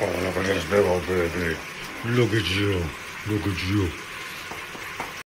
Oh, look at this big old baby. Look at you. Look at you.